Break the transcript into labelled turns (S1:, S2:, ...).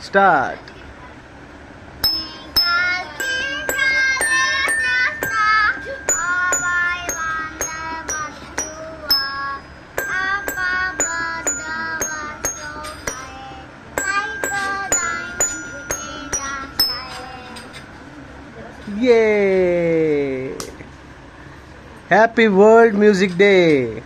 S1: Start. Yay! Happy World Music Day!